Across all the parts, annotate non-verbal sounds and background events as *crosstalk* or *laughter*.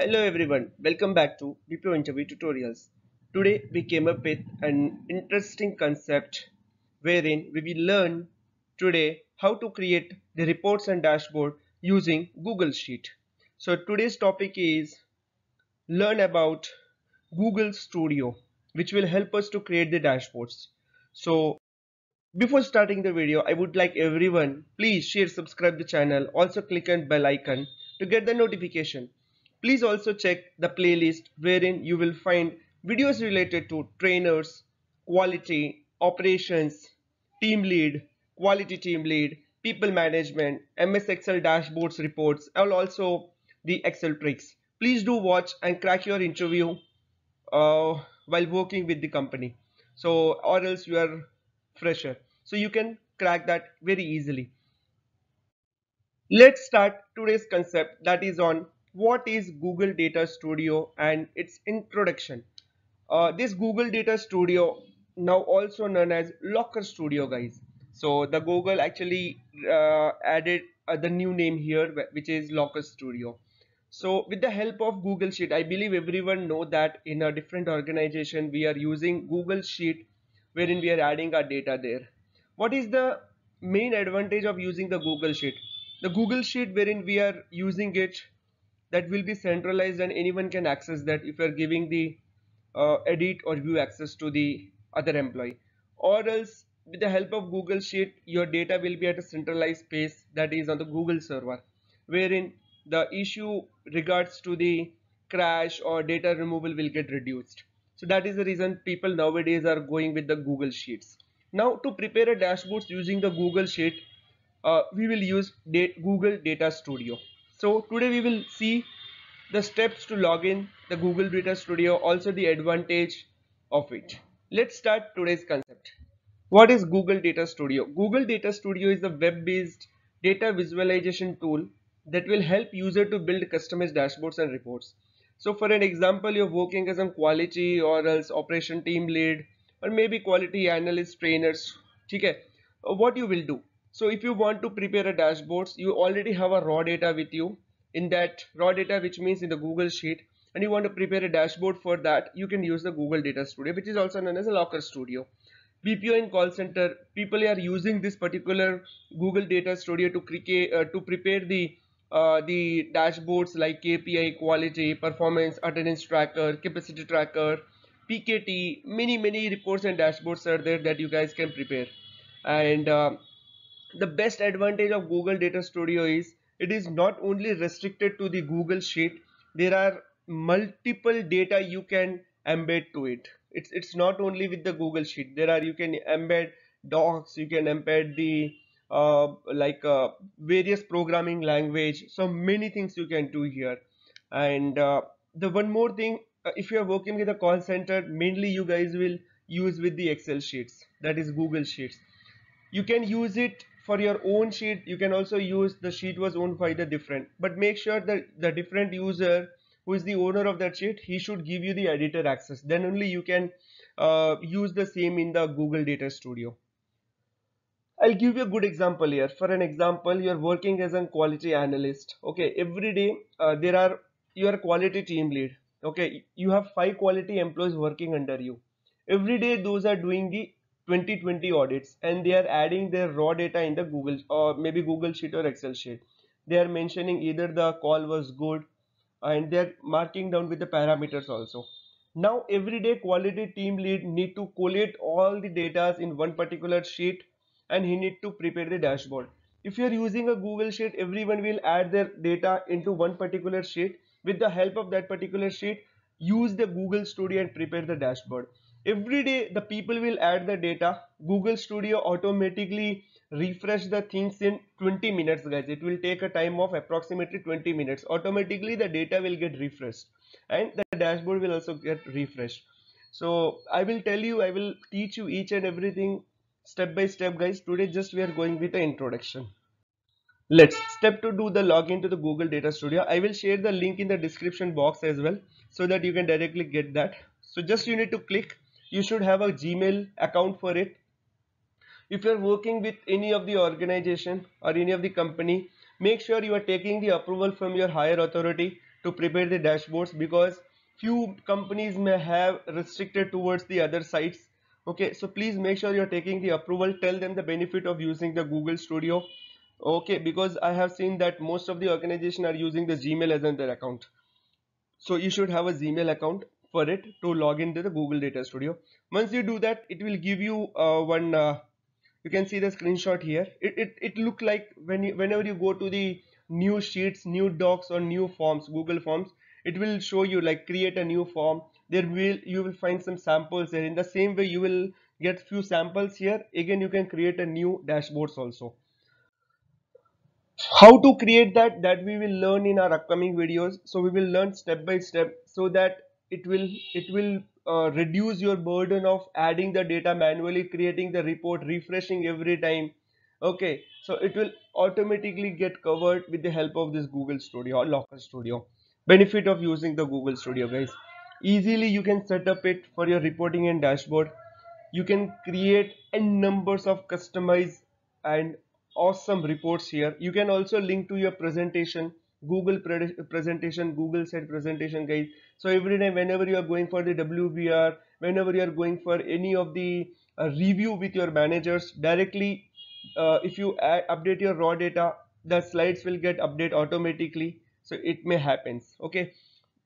Hello everyone, welcome back to BPO interview tutorials. Today we came up with an interesting concept wherein we will learn today how to create the reports and dashboard using Google Sheet. So today's topic is learn about Google Studio which will help us to create the dashboards. So before starting the video, I would like everyone please share subscribe the channel also click on bell icon to get the notification. Please also check the playlist wherein you will find videos related to trainers, quality, operations, team lead, quality team lead, people management, MS Excel dashboards reports and also the Excel tricks. Please do watch and crack your interview uh, while working with the company. So or else you are fresher so you can crack that very easily let's start today's concept that is on what is google data studio and its introduction. Uh, this google data studio now also known as looker studio guys. So the google actually uh, added uh, the new name here which is looker studio. So with the help of google sheet i believe everyone know that in a different organization we are using google sheet wherein we are adding our data there. What is the main advantage of using the google sheet? The google sheet wherein we are using it that will be centralized and anyone can access that if you are giving the uh, edit or view access to the other employee. Or else with the help of google sheet your data will be at a centralized space that is on the google server wherein the issue regards to the crash or data removal will get reduced. So that is the reason people nowadays are going with the google sheets. Now to prepare a dashboard using the google sheet uh, we will use google data studio so today we will see the steps to log in the google data studio also the advantage of it let's start today's concept what is google data studio google data studio is a web-based data visualization tool that will help user to build customized dashboards and reports so for an example, you're working as a quality or else operation team lead or maybe quality analyst trainers. Okay, what you will do. So if you want to prepare a dashboards, you already have a raw data with you in that raw data, which means in the Google sheet and you want to prepare a dashboard for that, you can use the Google Data Studio, which is also known as a Looker Studio. BPO in call center, people are using this particular Google Data Studio to, create, uh, to prepare the uh, the dashboards like KPI, quality, performance, attendance tracker, capacity tracker, PKT, many many reports and dashboards are there that you guys can prepare. And uh, the best advantage of Google Data Studio is it is not only restricted to the Google Sheet. There are multiple data you can embed to it. It's it's not only with the Google Sheet. There are you can embed docs, you can embed the uh, like uh, various programming language so many things you can do here and uh, the one more thing uh, if you are working with a call center mainly you guys will use with the excel sheets that is google sheets you can use it for your own sheet you can also use the sheet was owned by the different but make sure that the different user who is the owner of that sheet he should give you the editor access then only you can uh, use the same in the google data studio I'll give you a good example here. For an example, you're working as a quality analyst. Okay, every day uh, there are you are quality team lead. Okay, you have five quality employees working under you. Every day those are doing the 2020 audits and they are adding their raw data in the Google or maybe Google Sheet or Excel sheet. They are mentioning either the call was good uh, and they're marking down with the parameters also. Now everyday quality team lead need to collate all the data in one particular sheet and he need to prepare the dashboard. If you are using a Google Sheet, everyone will add their data into one particular sheet. With the help of that particular sheet, use the Google Studio and prepare the dashboard. Every day, the people will add the data. Google Studio automatically refresh the things in 20 minutes guys. It will take a time of approximately 20 minutes. Automatically the data will get refreshed and the dashboard will also get refreshed. So i will tell you i will teach you each and everything step by step guys. Today just we are going with the introduction. Let's step to do the login to the google data studio. I will share the link in the description box as well so that you can directly get that. So just you need to click you should have a gmail account for it. If you're working with any of the organization or any of the company make sure you are taking the approval from your higher authority to prepare the dashboards because few companies may have restricted towards the other sites. Okay so please make sure you're taking the approval. Tell them the benefit of using the google studio. Okay because i have seen that most of the organization are using the gmail as their account. So you should have a gmail account for it to log into the google data studio. Once you do that it will give you uh, one uh, you can see the screenshot here. It, it, it look like when you, whenever you go to the new sheets new docs or new forms google forms it will show you like create a new form. There will you will find some samples there. In the same way you will get few samples here. Again you can create a new dashboards also. How to create that? That we will learn in our upcoming videos. So we will learn step by step so that it will it will uh, reduce your burden of adding the data manually creating the report refreshing every time. Okay so it will automatically get covered with the help of this google studio or looker studio. Benefit of using the google studio guys. Easily you can set up it for your reporting and dashboard. You can create n numbers of customized and awesome reports here. You can also link to your presentation google pre presentation google set presentation guys. So every time whenever you are going for the wbr whenever you are going for any of the uh, review with your managers directly uh, if you add, update your raw data the slides will get update automatically. So it may happens okay?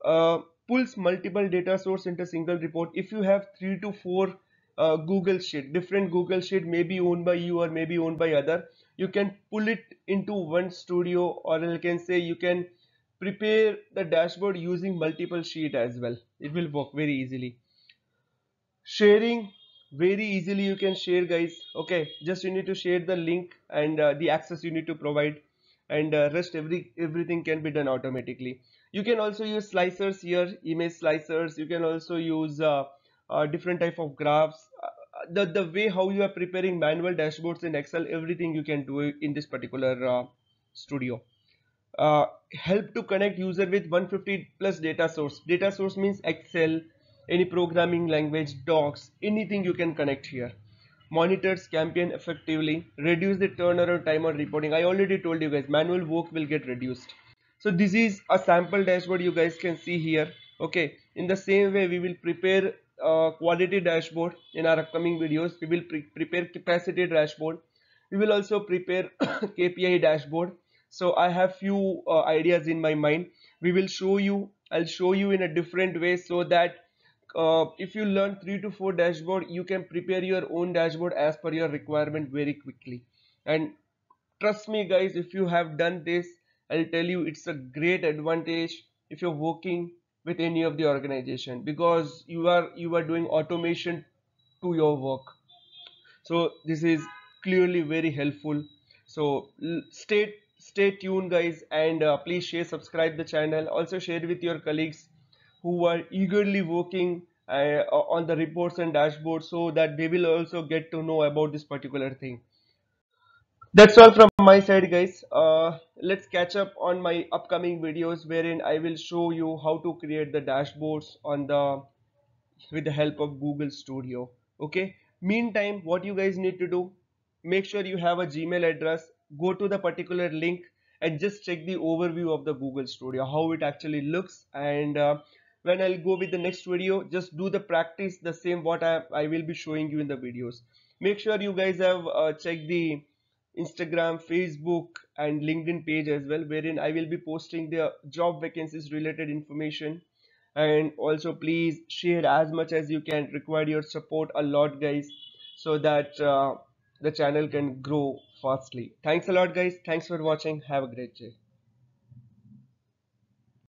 Uh, pulls multiple data source into single report. If you have three to four uh, google sheet different google sheet may be owned by you or may be owned by other. You can pull it into one studio or you can say you can prepare the dashboard using multiple sheet as well. It will work very easily. Sharing very easily you can share guys. Okay just you need to share the link and uh, the access you need to provide and uh, rest every everything can be done automatically. You can also use slicers here image slicers. You can also use uh, uh different type of graphs. The the way how you are preparing manual dashboards in excel everything you can do in this particular uh, studio. Uh, help to connect user with 150 plus data source. Data source means excel any programming language docs anything you can connect here. Monitors campaign effectively. Reduce the turnaround time on reporting. I already told you guys manual work will get reduced. So this is a sample dashboard you guys can see here. Okay in the same way we will prepare quality dashboard in our upcoming videos. We will pre prepare capacity dashboard. We will also prepare *coughs* KPI dashboard. So I have few uh, ideas in my mind. We will show you I'll show you in a different way so that uh, if you learn three to four dashboard you can prepare your own dashboard as per your requirement very quickly. And trust me guys if you have done this I'll tell you it's a great advantage. If you're working with any of the organization because you are you are doing automation to your work. So this is clearly very helpful. So stay stay tuned guys and uh, please share subscribe the channel. Also share with your colleagues who are eagerly working uh, on the reports and dashboards so that they will also get to know about this particular thing that's all from my side guys. Uh, let's catch up on my upcoming videos wherein I will show you how to create the dashboards on the with the help of Google Studio okay? Meantime what you guys need to do make sure you have a Gmail address. Go to the particular link and just check the overview of the Google Studio how it actually looks. And uh, when I'll go with the next video just do the practice the same what I, I will be showing you in the videos. Make sure you guys have uh, checked the Instagram, Facebook and LinkedIn page as well wherein I will be posting the job vacancies related information. And also please share as much as you can. Require your support a lot guys so that uh, the channel can grow fastly. Thanks a lot guys. Thanks for watching. Have a great day